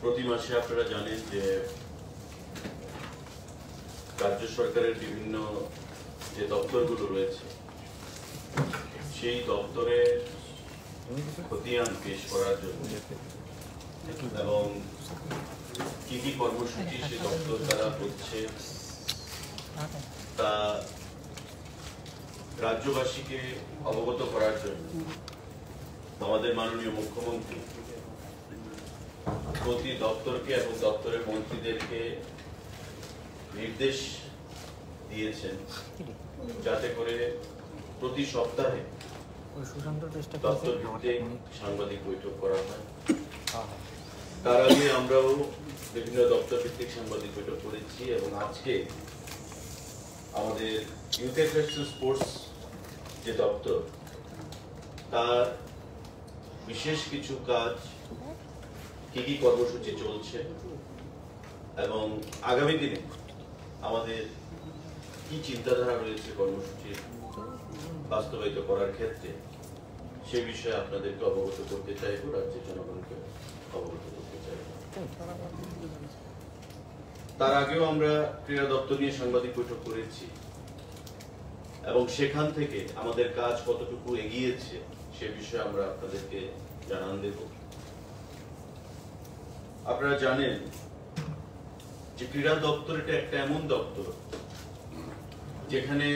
প্রতি মাসে আপনারা জানেন যে রাজ্য সরকারের বিভিন্ন যে দপ্তরগুলো রয়েছে, সেই দপ্তরে খতিয়ান পেশ করার জন্য এবং কি কি কর্মসূচি সে দপ্তর দ্বারা হচ্ছে তা রাজ্যবাসীকে অবগত করার জন্য? আমাদের মাননীয় মুখ্যমন্ত্রী প্রতি দপ্তরকে এবং দপ্তরের মন্ত্রীদেরকে নির্দেশ দিয়েছেন যাতে করে প্রতি সপ্তাহে দপ্তর সাংবাদিক বৈঠক করা হয়। তার আগে আমরাও বিভিন্ন দপ্তর ভিত্তিক সাংবাদিক বৈঠক করেছি এবং আজকে আমাদের ইউথ অ্যাফেয়ার্স স্পোর্টস যে দপ্তর, তার বিশেষ কিছু কাজ, কি কি কর্মসূচি চলছে এবং আগামী দিনে আমাদের কি চিন্তাধারা রয়েছে কর্মসূচি বাস্তবায়িত করার ক্ষেত্রে, সে বিষয়ে আপনাদেরকে অবগত করতে চাইব রাজ্যের জনগণকে। তার আগেও আমরা ক্রীড়া দপ্তর নিয়ে সাংবাদিক বৈঠক করেছি। এবং সেখান থেকে আমাদের কাজ কতটুকু এগিয়েছে সে বিষয়ে আমরা আপনাদেরকে জানান দেব। আপনারা জানেন যে ক্রীড়া দপ্তর এটা একটা এমন দপ্তর যেখানে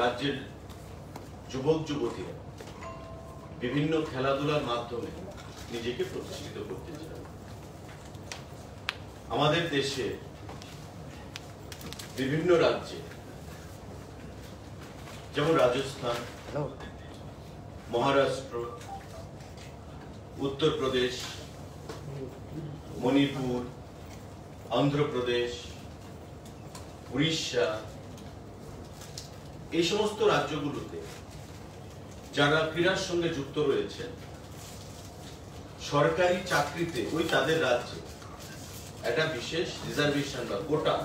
রাজ্যের যুবক যুবতীরা বিভিন্ন খেলাধুলার মাধ্যমে নিজেকে প্রতিষ্ঠিত করতে চায় আমাদের দেশে বিভিন্ন রাজ্যে যেমন রাজস্থান মহারাষ্ট্র উত্তরপ্রদেশ মণিপুর অন্ধ্রপ্রদেশ উড়িষ্যা এই সমস্ত রাজ্যগুলোতে যারা ক্রীড়ার সঙ্গে যুক্ত রয়েছেন সরকারি চাকরিতে ওই তাদের রাজ্যে একটা বিশেষ রিজার্ভেশন বা কোটা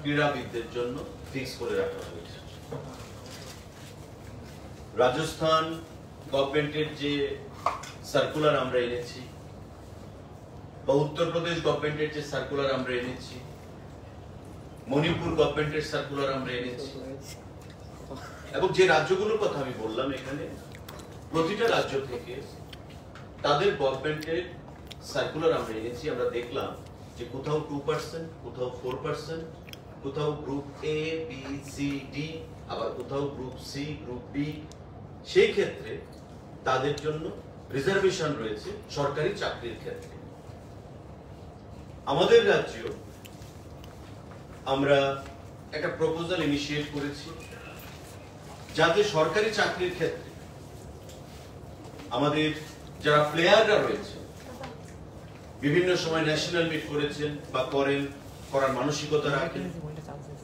ক্রীড়াবিদদের জন্য ফিক্স করে রাখা হয়েছে। রাজস্থান গভর্নমেন্টের যে সার্কুলার আমরা এনেছি বা উত্তরপ্রদেশ গভর্নমেন্টের যে সার্কুলার আমরা এনেছি, মণিপুর গভর্নমেন্টের সার্কুলার আমরা এনেছি। এবং যে রাজ্যগুলোর কথা আমি বললাম এখানে, প্রতিটা রাজ্য থেকে তাদের গভর্নমেন্টের সার্কুলার আমরা এনেছি, আমরা দেখলাম যে কোথাও টু পার্সেন্ট কোথাও ফোর পার্সেন্ট কোথাও group A B C D আবার কোথাও গ্রুপ সি গ্রুপ বি সেই ক্ষেত্রে তাদের জন্য রিজার্ভেশন রয়েছে সরকারি চাকরির ক্ষেত্রে। আমাদের রাজ্যেও আমরা একটা প্রপোজাল ইনিশিয়েট করেছি যাতে সরকারি চাকরির ক্ষেত্রে আমাদের যারা প্লেয়াররা রয়েছে, বিভিন্ন সময় ন্যাশনাল মিট করেছেন বা করেন, করার মানসিকতা রাখেন,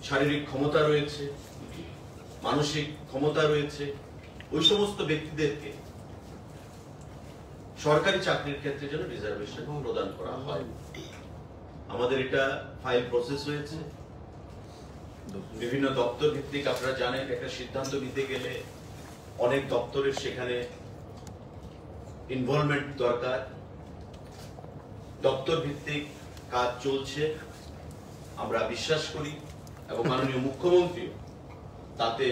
শারীরিক ক্ষমতা রয়েছে, মানসিক ক্ষমতা রয়েছে, ওই সমস্ত ব্যক্তিদেরকে সরকারি চাকরির ক্ষেত্রে যেন রিজার্ভেশন প্রদান করা হয়। আমাদের এটা ফাইল প্রসেস হয়েছে। বিভিন্ন দপ্তর ভিত্তিক আপনারা জানেন, একটা সিদ্ধান্ত নিতে গেলে অনেক দপ্তরের সেখানে ইনভলভমেন্ট দরকার। দপ্তর ভিত্তিক কাজ চলছে, আমরা বিশ্বাস করি এবং মাননীয় মুখ্যমন্ত্রীও তাতে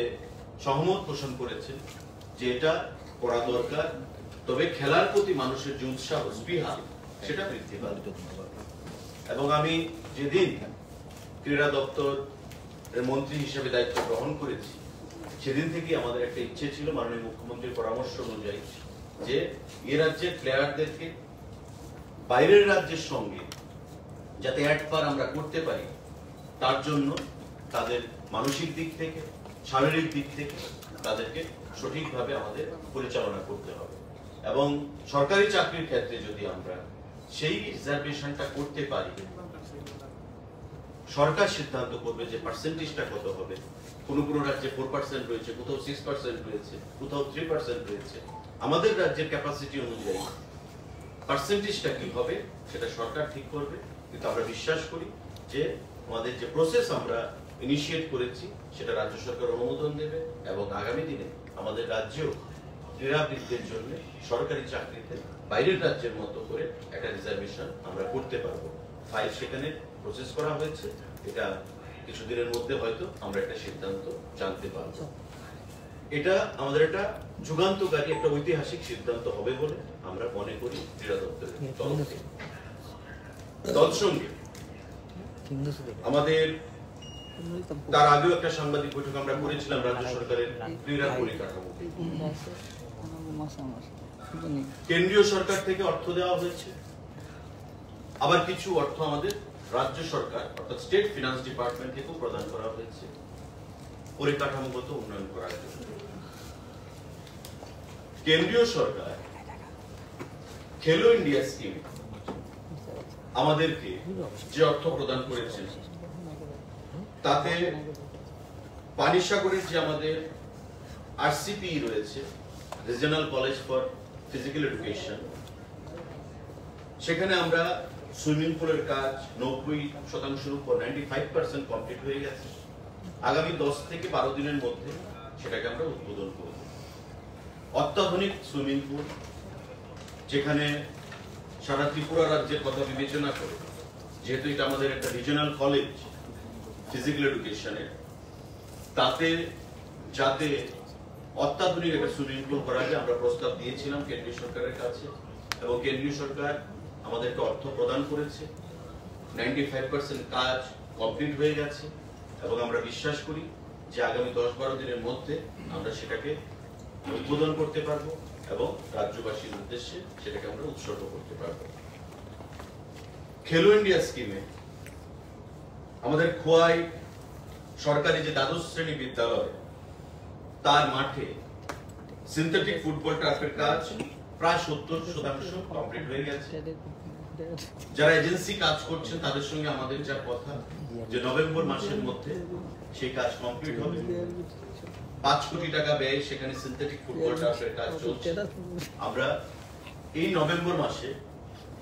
সহমত পোষণ করেছেন যে এটা করা দরকার। তবে খেলার প্রতি মানুষের যে উৎসাহ, স্পৃহা, সেটা বৃদ্ধি পাবে। এবং আমি যেদিন ক্রীড়া দপ্তর মন্ত্রী হিসেবে দায়িত্ব গ্রহণ করেছি, সেদিন থেকে আমাদের একটা ইচ্ছে ছিল মাননীয় মুখ্যমন্ত্রীর পরামর্শ অনুযায়ী যে এ রাজ্যের প্লেয়ারদেরকে বাইরের রাজ্যের সঙ্গে যাতে অ্যাড পার আমরা করতে পারি, তার জন্য তাদের মানসিক দিক থেকে, শারীরিক দিক থেকে তাদেরকে সঠিকভাবে আমাদের পরিচালনা করতে হবে। এবং সরকারি চাকরির ক্ষেত্রে যদি আমরা সেই রিজার্ভেশনটা করতে পারি, সরকার সিদ্ধান্ত করবে যে পার্সেন্টেজটা কত হবে, কোনো কোনো রাজ্যে ফোর পার্সেন্ট রয়েছে, কোথাও সিক্স পার্সেন্ট রয়েছে, কোথাও থ্রি পার্সেন্ট রয়েছে আমাদের রাজ্যের ক্যাপাসিটি অনুযায়ী পার্সেন্টেজটা কি হবে সেটা সরকার ঠিক করবে, কিন্তু আমরা বিশ্বাস করি যে আমাদের যে প্রসেস আমরা ইনিশিয়েট করেছি, সেটা রাজ্য সরকার অনুমোদন দেবে এবং আগামী দিনে আমাদের রাজ্যেও ক্রীড়াবিদদের জন্য সরকারি চাকরিতে বাইরের রাজ্যের মতো করে একটা রিজার্ভেশন আমরা করতে পারব। ফাইল সেখানে প্রসেস করা হয়েছে, এটা কিছুদিনের মধ্যে হয়তো আমরা একটা সিদ্ধান্ত জানতে পারব। এটা আমাদের একটা যুগান্তকারী একটা ঐতিহাসিক সিদ্ধান্ত হবে বলে আমরা মনে করি ক্রীড়া দপ্তরের তৎসঙ্গে আমাদের তার আগেও একটা সাংবাদিক বৈঠক আমরা করেছিলাম রাজ্য সরকারের ক্রীড়া পরিকাঠামো। কেন্দ্রীয় সরকার থেকে অর্থ দেওয়া হয়েছে। আবার কিছু অর্থ আমাদের রাজ্য সরকার অর্থাৎ স্টেট ফিনান্স ডিপার্টমেন্ট থেকেও প্রদান করা হয়েছে। পরিকাঠামোগত উন্নয়ন করার জন্য। কেন্দ্রীয় সরকার খেলো ইন্ডিয়া স্কিম আমাদেরকে যে অর্থ প্রদান করেছে, তাতে পানিসাগরের যে আমাদের আরসিপি রয়েছে regional college for physical education সেখানে আমরা সুইমিং পুলের কাজ নব্বই শতাংশের উপর নাইনটি ফাইভ পার্সেন্ট কমপ্লিট হয়ে গেছে। আগামী দশ থেকে বারো দিনের মধ্যে সেটাকে আমরা উদ্বোধন করব। অত্যাধুনিক সুইমিং পুল, যেখানে সারা ত্রিপুরা রাজ্যের কথা বিবেচনা করে, যেহেতু এটা আমাদের একটা রিজিওনাল কলেজ ফিজিক্যাল এডুকেশনের তাতে যাতে অত্যাধুনিক একটা সুইমিং পুল করা যায়, আমরা প্রস্তাব দিয়েছিলাম কেন্দ্রীয় সরকারের কাছে, এবং কেন্দ্রীয় সরকার আমাদেরকে অর্থ প্রদান করেছে। নাইনটি ফাইভ পার্সেন্ট কাজ কমপ্লিট হয়ে গেছে, এবং আমরা বিশ্বাস করি যে আগামী দশ বারো দিনের মধ্যে আমরা সেটাকে উদ্বোধন করতে পারব এবং রাজ্যবাসীর উদ্দেশ্যে সেটাকে আমরা উৎসর্গ করতে পারব। খেলো ইন্ডিয়া স্কিমে আমাদের খোয়াই সরকারি যে দ্বাদশ শ্রেণি বিদ্যালয়, তার মাঠে সিনথেটিক ফুটবল টার্ফের কাজ প্রায় সত্তর শতাংশ কমপ্লিট হয়ে গেছে। যারা এজেন্সি কাজ করছেন, তাদের সঙ্গে আমাদের যা কথা, যে নভেম্বর মাসের মধ্যে সেই কাজ কমপ্লিট হবে। পাঁচ কোটি টাকা ব্যয় সেখানে সিনথেটিক ফুটবল কাজ চলছে। আমরা এই নভেম্বর মাসে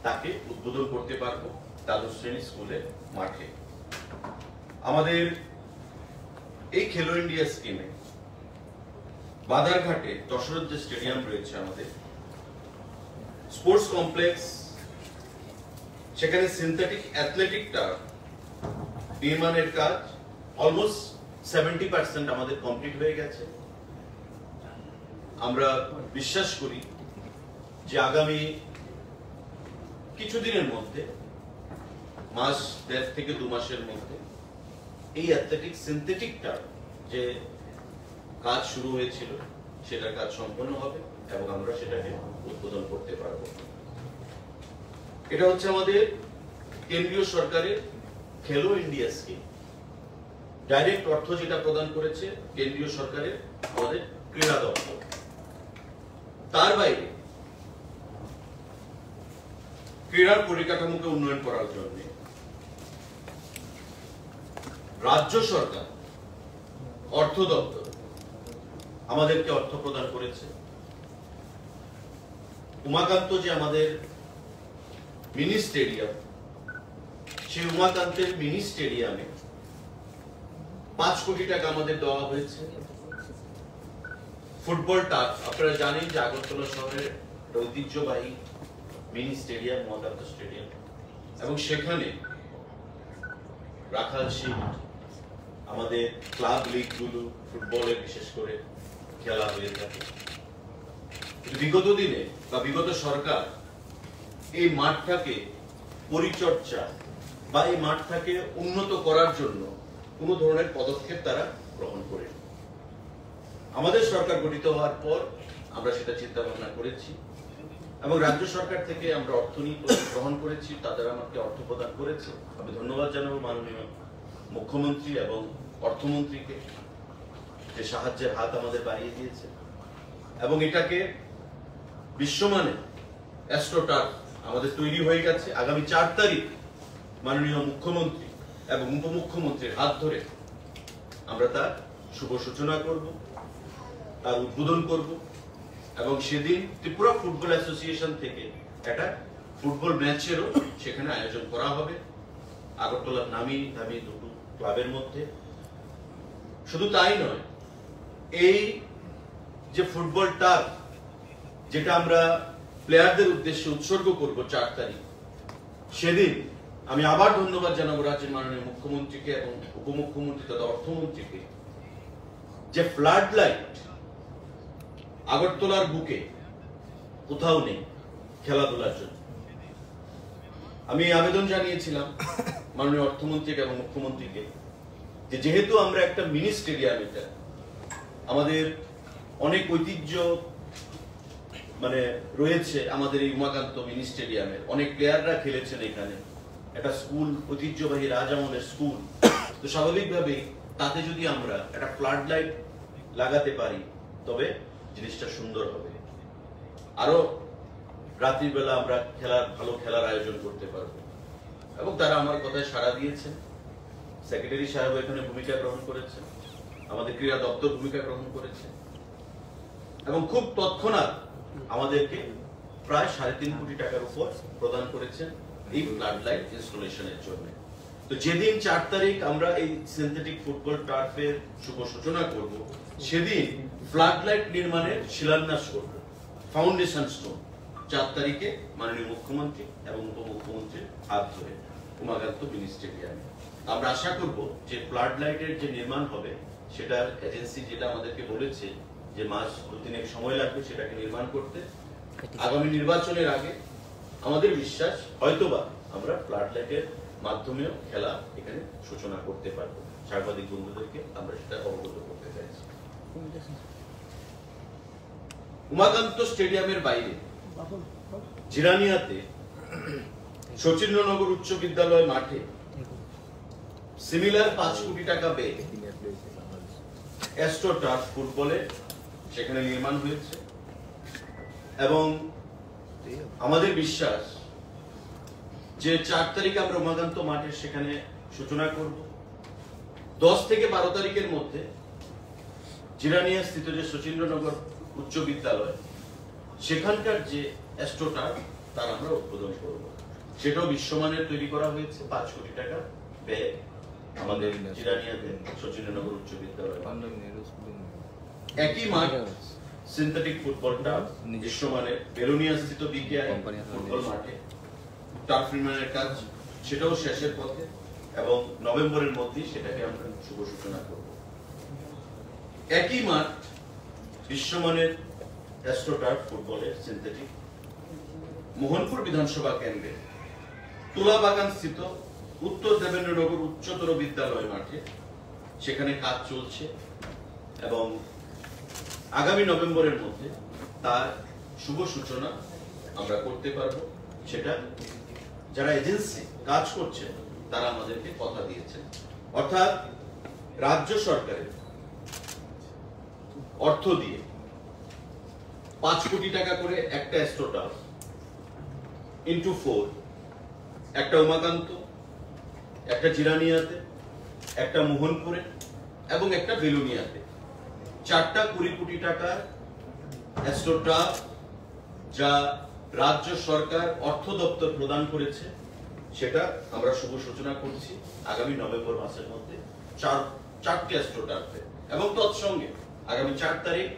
তাকে উদ্বোধন করতে পারব দ্বাদশ শ্রেণি স্কুলের মাঠে। আমাদের এই খেলো ইন্ডিয়া স্কিমে বাদারঘাটে দশরথ যে স্টেডিয়াম রয়েছে আমাদের স্পোর্টস কমপ্লেক্স সেখানে সিনথেটিক অ্যাথলেটিক টার্ফ নির্মাণের কাজ অলমোস্ট সেভেন্টি পার্সেন্ট আমাদের কমপ্লিট হয়ে গেছে। আমরা বিশ্বাস করি যে আগামী কিছুদিনের মধ্যে, মাস দেড় থেকে দু মাসের মধ্যে, এই অ্যাথলেটিক সিনথেটিকটা যে কাজ শুরু হয়েছিল, সেটার কাজ সম্পন্ন হবে এবং আমরা সেটাকে উদ্বোধন করতে পারব। এটা হচ্ছে আমাদের কেন্দ্রীয় সরকারের খেলো ইন্ডিয়া স্কিম ডাইরেক্ট অর্থ যেটা প্রদান করেছে কেন্দ্রীয় সরকারের, আমাদের ক্রীড়া দপ্তর। তার বাইরে, ক্রীড়ার পরিকাঠামোকে উন্নয়ন করার জন্য রাজ্য সরকার, অর্থ দপ্তর আমাদেরকে অর্থ প্রদান করেছে। উমাকান্ত যে আমাদের মিনি স্টেডিয়াম, সেই উমাকান্তের মিনি স্টেডিয়ামে পাঁচ কোটি টাকা আমাদের দেওয়া হয়েছে। ফুটবল আপনারা জানেন যে আগরতলা শহরের ঐতিহ্যবাহী মিনি স্টেডিয়াম উমাকান্ত স্টেডিয়াম। এবং সেখানে রাখাল সিং আমাদের ক্লাব লিগগুলো, ফুটবলে বিশেষ করে খেলা হয়ে থাকে। বিগত দিনে বা বিগত সরকার এই মাঠটাকে পরিচর্যা বা এই মাঠটাকে উন্নত করার জন্য কোনো ধরনের পদক্ষেপ তারা গ্রহণ করে আমাদের সরকার গঠিত হওয়ার পর আমরা সেটা চিন্তা ভাবনা করেছি এবং রাজ্য সরকার থেকে আমরা অর্থ নিয়ে গ্রহণ করেছি তাদের আমাকে অর্থ প্রদান করেছে, আমি ধন্যবাদ জানাব মাননীয় মুখ্যমন্ত্রী এবং অর্থমন্ত্রীকে, যে সাহায্যের হাত আমাদের বাড়িয়ে দিয়েছে। এবং এটাকে বিশ্বমানে অ্যাস্ট্রোটার আমাদের তৈরি হয়ে গেছে। আগামী চার তারিখ মাননীয় মুখ্যমন্ত্রী এবং উপমুখ্যমন্ত্রীর হাত ধরে আমরা তার শুভ সূচনা করব, তার উদ্বোধন করব, এবং সেদিন ত্রিপুরা ফুটবল অ্যাসোসিয়েশন থেকে একটা ফুটবল ম্যাচেরও সেখানে আয়োজন করা হবে। আগরতলার নামি দামি দুটো ক্লাবের মধ্যে। শুধু তাই নয়, এই যে ফুটবল টার্ফ, যেটা আমরা প্লেয়ারদের উদ্দেশ্যে উৎসর্গ করব চার তারিখ, সেদিন আমি আবার ধন্যবাদ জানাব রাজ্যের মাননীয় মুখ্যমন্ত্রীকে এবং উপমুখ্যমন্ত্রী তথা অর্থমন্ত্রীকে যে ফ্লাড লাইট আগরতলার বুকে কোথাও নেই খেলাধুলার জন্য। আমি আবেদন জানিয়েছিলাম মাননীয় অর্থমন্ত্রীকে এবং মুখ্যমন্ত্রীকে যে যেহেতু আমরা একটা মিনি স্টেডিয়াম এটা, আমাদের অনেক ঐতিহ্য মানে রয়েছে আমাদের এই উমাকান্ত মিনি স্টেডিয়ামের অনেক প্লেয়াররা খেলেছেন এখানে। একটা স্কুল, ঐতিহ্যবাহী রাজামনের স্কুল। তো স্বাভাবিকভাবেই তাতে যদি আমরা একটা ফ্লাড লাইট লাগাতে পারি, তবে জিনিসটা সুন্দর হবে। আরও রাত্রির বেলা আমরা খেলার, ভালো খেলার আয়োজন করতে পারব। এবং তারা আমার কথায় সাড়া দিয়েছেন। সেক্রেটারি সাহেব এখানে ভূমিকা গ্রহণ করেছেন। আমাদের ক্রীড়া দপ্তর ভূমিকা গ্রহণ করেছে। এবং খুব তৎক্ষণাৎ আমাদেরকে প্রায় সাড়ে তিন কোটি টাকার উপর প্রদান করেছেন। এই ফ্লাড লাইট ইনস্টলেশনের জন্য। তো যেদিন চার তারিখ আমরা এই সিনথেটিক ফুটবল টার্ফের শুভ সূচনা করব সেদিন ফ্লাড লাইট নির্মাণের শিলান্যাস করব। ফাউন্ডেশন স্টোন চার তারিখে মাননীয় মুখ্যমন্ত্রী এবং উপমুখ্যমন্ত্রীর হাত ধরে উমাকান্ত মিনি স্টেডিয়ামে। আমরা আশা করব যে ফ্লাড লাইটের যে নির্মাণ হবে সেটার এজেন্সি যেটা আমাদেরকে বলেছে যে মাস দু তিনেক সময় লাগবে সেটাকে নির্মাণ করতে। আগামী নির্বাচনের আগে আমাদের বিশ্বাস হয়তোবা আমরা ফ্লাড লাইটের মাধ্যমেও খেলা এখানে সূচনা করতে পারব। সাংবাদিক বন্ধুদেরকে আমরা সেটা অবগত করতে চাইছি। উমাকান্ত স্টেডিয়ামের বাইরে, জিরানিয়াতে শচীন্দ্রনগর উচ্চ বিদ্যালয় মাঠে সিমিলার পাঁচ কোটি টাকা ব্যয় ফুটবলে সেখানে নির্মাণ হয়েছে এবং আমাদের বিশ্বাস যে চার তারিখে আমরা উমাকান্ত মাঠের সেখানে সূচনা করব। দশ থেকে বারো তারিখের মধ্যে জিরানিয়া স্থিত যে শচীন্দ্রনগর উচ্চ বিদ্যালয় সেখানকার যে অ্যাস্ট্রোটার তার আমরা উদ্বোধন করব। সেটাও বিশ্বমানের তৈরি করা হয়েছে পাঁচ কোটি টাকা ব্যয় আমাদের জিরানিয়াতে শচীন্দ্রনগর উচ্চ বিদ্যালয়। একই মাঠ সিনথেটিক ফুটবলটা বিশ্বমানের বেলোনিয়া স্থিত বিকেআই ফুটবল মাঠে। টার্ফ নির্মাণের কাজ সেটাও শেষের পথে এবং নভেম্বরের মধ্যেই সেটাকে আমরা শুভ সূচনা করব। একই মাঠ বিশ্বমানের অ্যাস্ট্রোটার্ফ ফুটবলের সিনথেটিক মোহনপুর বিধানসভা কেন্দ্রে তুলাবাগান স্থিত উত্তর দেবেন্দ্রনগর উচ্চতর বিদ্যালয় মাঠে সেখানে কাজ চলছে এবং আগামী নভেম্বরের মধ্যে তার শুভ সূচনা আমরা করতে পারব। সেটা যারা এজেন্সি কাজ করছে, তারা আমাদেরকে কথা দিয়েছে অর্থাৎ রাজ্য সরকারের অর্থ দিয়ে পাঁচ কোটি টাকা করে একটা স্টোটার ইন্টু ফোর একটা উমাকান্ত, একটা জিরানিয়াতে একটা মোহনপুরে এবং একটা বেলুনিয়াতে। চারটা কুড়ি কোটি টাকার অ্যাস্ট্রোট্রাফ যা রাজ্য সরকার অর্থ দপ্তর প্রদান করেছে সেটা আমরা শুভ সূচনা করছি আগামী নভেম্বর মাসের মধ্যে। চার চারটি অ্যাস্ট্রোট্রাফে এবং তৎসঙ্গে আগামী চার তারিখ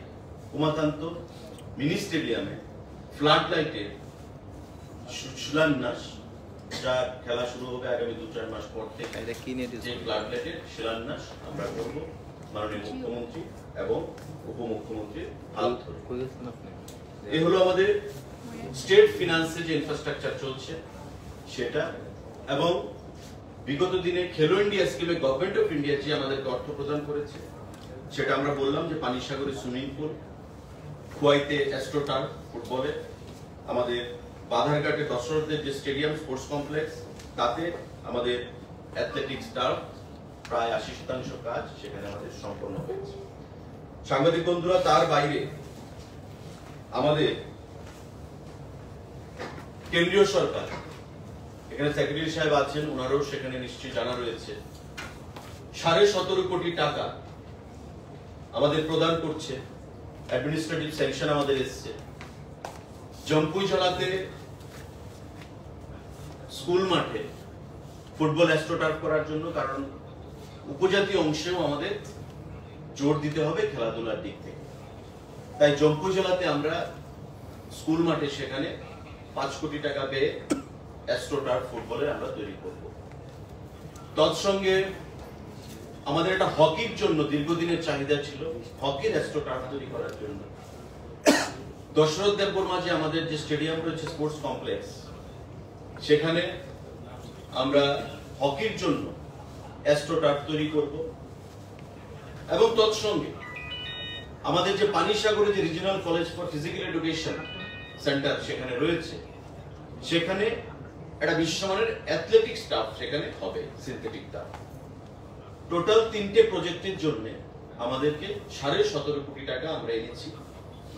উমাকান্ত মিনি স্টেডিয়ামে ফ্লাড লাইটের শিলান্যাস যা খেলা শুরু হবে আগামী দু চার মাস পর থেকে। যে ফ্লাড লাইটের শিলান্যাস আমরা করব মাননীয় মুখ্যমন্ত্রী। এবং উপমুখ্যমন্ত্রীর ধরে। গেছেন আপনি? এই হলো আমাদের স্টেট ফিনান্সে যে ইনফ্রাস্ট্রাকচার চলছে সেটা এবং বিগত দিনে খেলো ইন্ডিয়া স্কিমে গভর্নমেন্ট অফ ইন্ডিয়া যে আমাদেরকে অর্থ প্রদান করেছে সেটা আমরা বললাম যে পানিসাগরে সুইমিং পুল খুয়াইতে অ্যাস্ট্রোটার ফুটবলে আমাদের বাধারঘাটে দশরথদের যে স্টেডিয়াম স্পোর্টস কমপ্লেক্স তাতে আমাদের অ্যাথলেটিক্স টার্ফ প্রায় আশি শতাংশ কাজ সেখানে আমাদের সম্পন্ন হয়েছে। সাংবাদিক বন্ধুরা, তার বাইরে আমাদের কেন্দ্রীয় সরকার, এখানে সেক্রেটারি সাহেব আছেন, ওনারও সেখানে নিশ্চয়ই জানা রয়েছে। সাড়ে সতেরো কোটি টাকা আমাদের প্রদান করছে অ্যাডমিনিস্ট্রেটিভ স্যাংশন আমাদের এসছে। জম্পুই জলাতে স্কুল মাঠে ফুটবল অ্যাস্ট্রোটার্ফ করার জন্য, কারণ উপজাতীয় অংশেও আমাদের জোর দিতে হবে খেলাধুলার দিক থেকে। তাই জম্পু জেলাতে আমরা স্কুল মাঠে সেখানে পাঁচ কোটি টাকা পেয়ে অ্যাস্ট্রোটার্ফ ফুটবলের আমরা তৈরি করব। তৎসঙ্গে আমাদের একটা হকির জন্য দীর্ঘদিনের চাহিদা ছিল হকির অ্যাস্ট্রোটার্ফ তৈরি করার জন্য। দশরথ দেবপুর মাঝে আমাদের যে স্টেডিয়াম রয়েছে স্পোর্টস কমপ্লেক্স সেখানে আমরা হকির জন্য অ্যাস্ট্রোটার্ফ তৈরি করব। এবং তৎসঙ্গে আমাদের যে পানিসাগরে যে regional college for physical education centre সেখানে রয়েছে, সেখানে একটা বিশ্বমানের অ্যাথলেটিক স্টাফ সেখানে হবে সিনথেটিক স্টাফ টোটাল তিনটে প্রজেক্টের জন্য আমাদেরকে সাড়ে সতেরো কোটি টাকা আমরা এনেছি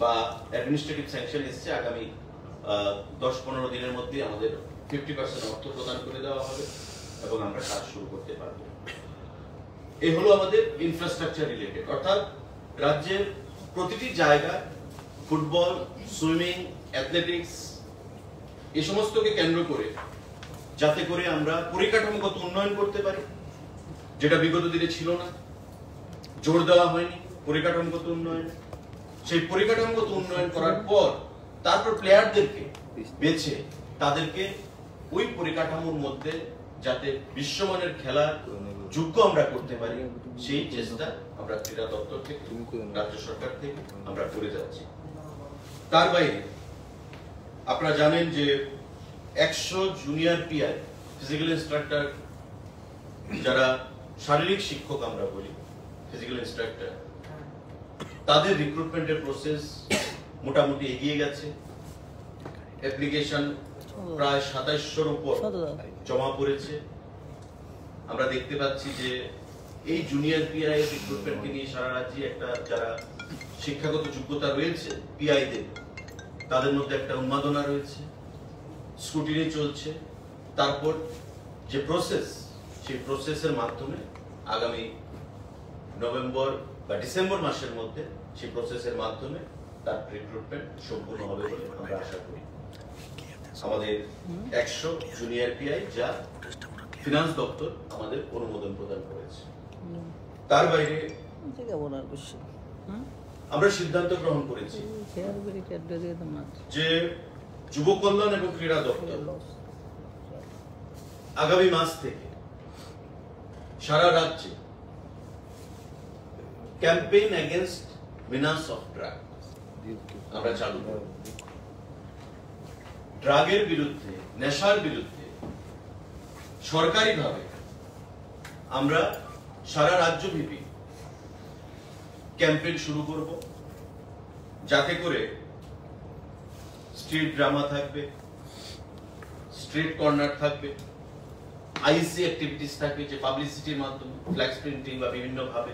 বা অ্যাডমিনিস্ট্রেটিভ স্যাংশন এসছে। আগামী দশ পনেরো দিনের মধ্যে আমাদের ফিফটি পার্সেন্ট অর্থ প্রদান করে দেওয়া হবে এবং আমরা কাজ শুরু করতে পারব। এই হলো আমাদের ইনফ্রাস্ট্রাকচার রিলেটেড অর্থাৎ রাজ্যের প্রতিটি জায়গায় ফুটবল, সুইমিং অ্যাথলেটিক্স এই সমস্তকে কেন্দ্র করে, যাতে করে আমরা পরিকাঠামোগত উন্নয়ন করতে পারি, যেটা বিগত দিনে ছিল না। জোর দেওয়া হয়নি পরিকাঠামোগত উন্নয়ন। সেই পরিকাঠামোগত উন্নয়ন করার পর তারপর প্লেয়ারদেরকে বেছে তাদেরকে ওই পরিকাঠামোর মধ্যে যাতে বিশ্বমানের খেলার যোগ্য আমরা করতে পারি সেই চেষ্টা আমরা ক্রীড়া দপ্তর থেকে রাজ্য সরকার থেকে আমরা করে যাচ্ছি। তার বাইরে আপনারা জানেন যে একশো জুনিয়র পিআই ফিজিক্যাল ইনস্ট্রাক্টর যারা শারীরিক শিক্ষক আমরা বলি ফিজিক্যাল ইনস্ট্রাক্টর তাদের রিক্রুটমেন্টের প্রসেস মোটামুটি এগিয়ে গেছে। অ্যাপ্লিকেশন প্রায় সাতাইশশোর উপর জমা পড়েছে। আমরা দেখতে পাচ্ছি যে এই জুনিয়র পিআই রিক্রুটমেন্টকে নিয়ে সারা রাজ্যে একটা যারা শিক্ষাগত যোগ্যতা রয়েছে পিআইদের তাদের মধ্যে একটা উন্মাদনা রয়েছে স্কুটিনি চলছে। তারপর যে প্রসেস সেই প্রসেসের মাধ্যমে আগামী নভেম্বর বা ডিসেম্বর মাসের মধ্যে সেই প্রসেসের মাধ্যমে তার রিক্রুটমেন্ট সম্পূর্ণ হবে বলে আমরা আশা করি। আমাদের একশো জুনিয়র পিআই যা ফিনান্স দপ্তর আমাদের অনুমোদন প্রদান করেছে। তার বাইরে আমরা সিদ্ধান্ত গ্রহণ করেছি যে যুব কল্যাণ এবং ক্রীড়া দপ্তর আগামী মাস থেকে সারা রাজ্যে campaign against menace of drug আমরা চালু করব ড্রাগের বিরুদ্ধে নেশার বিরুদ্ধে সরকারিভাবে আমরা সারা রাজ্যব্যাপী ক্যাম্পেইন শুরু করব, যাতে করে স্ট্রিট ড্রামা থাকবে, স্ট্রিট কর্নার থাকবে, আইসি অ্যাক্টিভিটিস থাকবে যে পাবলিসিটির মাধ্যমে, ফ্ল্যাক্স প্রিন্টিং বা বিভিন্ন ভাবে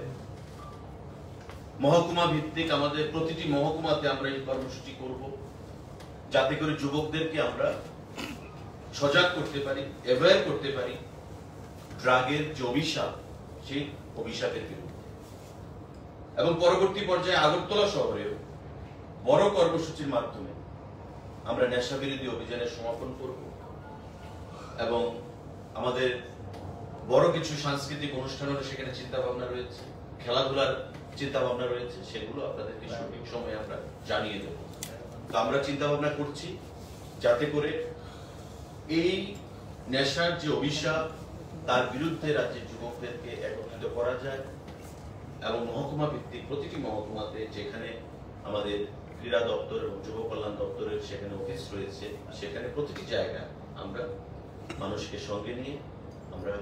মহকুমা ভিত্তিক আমাদের প্রতিটি মহকুমাতে আমরা এই কর্মসূচি করব, যাতে করে যুবকদেরকে আমরা সজাগ করতে পারি অ্যাওয়্যার করতে পারি, ড্রাগের যে অভিশাপ সেই অভিশাপের বিরুদ্ধে। এবং পরবর্তী পর্যায়ে আগরতলা শহরেও বড় কর্মসূচির মাধ্যমে আমরা নেশা বিরোধী অভিযানের সমাপন করব এবং আমাদের বড় কিছু সাংস্কৃতিক অনুষ্ঠানেরও সেখানে চিন্তা ভাবনা রয়েছে, খেলাধুলার চিন্তা ভাবনা রয়েছে, সেগুলো আপনাদেরকে সঠিক সময়ে আমরা জানিয়ে দেব। তো আমরা চিন্তা ভাবনা করছি যাতে করে এই নেশার যে অভিশাপ, তার বিরুদ্ধে রাজ্যের যুবকদেরকে একত্রিত করা যায় এবং মহকুমা ভিত্তিক প্রতিটি মহকুমাতে যেখানে আমাদের ক্রীড়া দপ্তর এবং যুব কল্যাণ দপ্তরের সেখানে অফিস রয়েছে, সেখানে প্রতিটি জায়গায় আমরা মানুষকে সঙ্গে নিয়ে আমরা